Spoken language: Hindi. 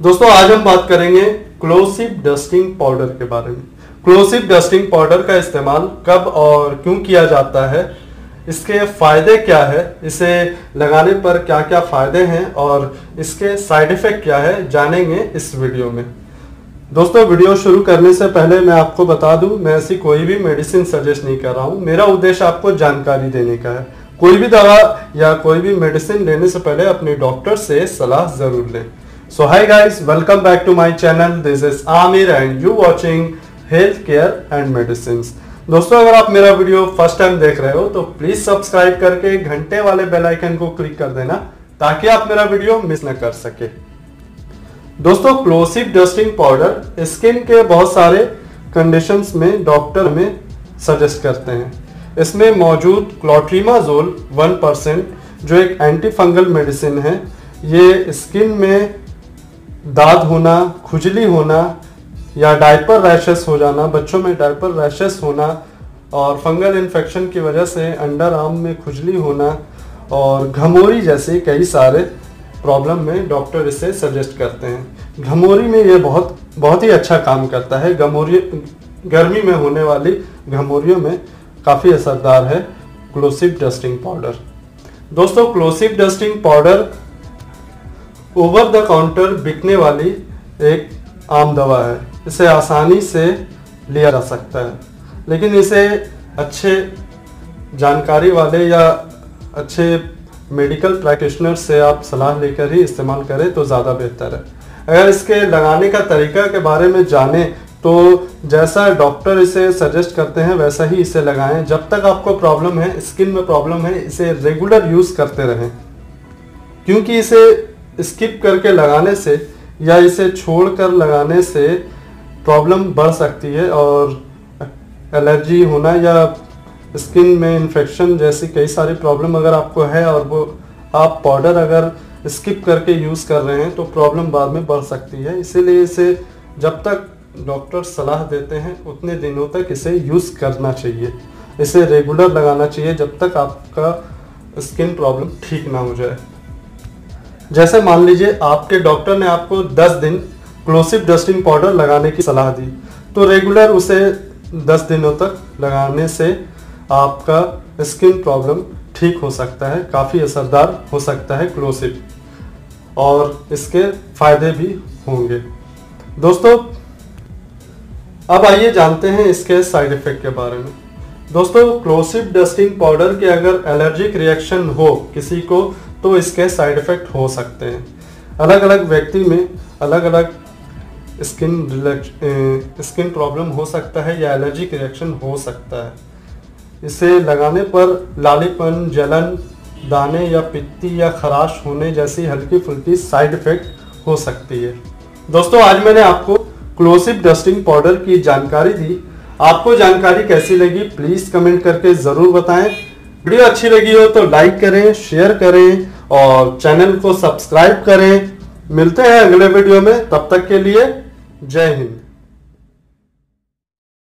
दोस्तों, आज हम बात करेंगे क्लोसिव डस्टिंग पाउडर के बारे में। क्लोसिव डस्टिंग पाउडर का इस्तेमाल कब और क्यों किया जाता है, इसके फ़ायदे क्या है, इसे लगाने पर क्या क्या फ़ायदे हैं और इसके साइड इफ़ेक्ट क्या है, जानेंगे इस वीडियो में। दोस्तों वीडियो शुरू करने से पहले मैं आपको बता दूँ, मैं ऐसी कोई भी मेडिसिन सजेस्ट नहीं कर रहा हूँ। मेरा उद्देश्य आपको जानकारी देने का है। कोई भी दवा या कोई भी मेडिसिन लेने से पहले अपने डॉक्टर से सलाह ज़रूर लें। So hi guys welcome back to my channel this is Aamir and you watching health care and medicine दोस्तों, अगर आप मेरा वीडियो फ़र्स्ट टाइम देख रहे हो तो प्लीज़ सब्सक्राइब करके घंटे वाले बेल आइकन को क्लिक कर देना, ताकि आप मेरा वीडियो मिस न कर सके। दोस्तों क्लोसिव डस्टिंग पाउडर स्किन के बहुत सारे कंडीशंस में डॉक्टर में सजेस्ट करते हैं। इसमें मौजूद क्लोट्रीमाजोल 1 परसेंट जो एक एंटी फंगल मेडिसिन है, ये स्किन में दाद होना, खुजली होना, या डायपर रैशेस हो जाना, बच्चों में डायपर रैशेस होना, और फंगल इन्फेक्शन की वजह से अंडर आर्म में खुजली होना, और घमोरी जैसे कई सारे प्रॉब्लम में डॉक्टर इसे सजेस्ट करते हैं। घमोरी में ये बहुत बहुत ही अच्छा काम करता है। घमोरी, गर्मी में होने वाली घमोरियों में काफ़ी असरदार है। क्लोसिव डस्टिंग पाउडर दोस्तों क्लोसिव dusting powder over the counter बिकने वाली एक आम दवा है। इसे आसानी से लिया जा सकता है। लेकिन इसे अच्छे जानकारी वाले या अच्छे मेडिकल प्रैक्टिशनर से आप सलाह लेकर ही इस्तेमाल करें तो ज़्यादा बेहतर है। अगर इसके लगाने का तरीका के बारे में जाने तो जैसा डॉक्टर इसे सजेस्ट करते हैं, वैसा ही इसे लगाएँ। जब तक आपको प्रॉब्लम है स्किन में प्रॉब्लम है, इसे रेगुलर यूज़ करते रहें। क्योंकि इसे स्किप करके लगाने से या इसे छोड़कर लगाने से प्रॉब्लम बढ़ सकती है और एलर्जी होना या स्किन में इन्फेक्शन जैसी कई सारी प्रॉब्लम अगर आपको है और वो आप पाउडर अगर स्किप करके यूज़ कर रहे हैं तो प्रॉब्लम बाद में बढ़ सकती है। इसीलिए इसे जब तक डॉक्टर सलाह देते हैं, उतने दिनों तक इसे यूज़ करना चाहिए। इसे रेगुलर लगाना चाहिए जब तक आपका स्किन प्रॉब्लम ठीक ना हो जाए। जैसे मान लीजिए आपके डॉक्टर ने आपको 10 दिन क्लोसिव डस्टिंग पाउडर लगाने की सलाह दी तो रेगुलर उसे 10 दिनों तक लगाने से आपका स्किन प्रॉब्लम ठीक हो सकता है, काफ़ी असरदार हो सकता है क्लोसिव और इसके फ़ायदे भी होंगे। दोस्तों, अब आइए जानते हैं इसके साइड इफ़ेक्ट के बारे में। दोस्तों क्लोसिव डस्टिंग पाउडर के अगर एलर्जिक रिएक्शन हो किसी को तो इसके साइड इफ़ेक्ट हो सकते हैं। अलग अलग व्यक्ति में अलग अलग स्किन स्किन प्रॉब्लम हो सकता है या एलर्जिक रिएक्शन हो सकता है। इसे लगाने पर लालीपन, जलन, दाने या पित्ती या खराश होने जैसी हल्की फुल्की साइड इफ़ेक्ट हो सकती है। दोस्तों, आज मैंने आपको क्लोसिव डस्टिंग पाउडर की जानकारी दी। आपको जानकारी कैसी लगी प्लीज़ कमेंट करके ज़रूर बताएँ। वीडियो अच्छी लगी हो तो लाइक करें, शेयर करें और चैनल को सब्सक्राइब करें। मिलते हैं अगले वीडियो में, तब तक के लिए जय हिंद।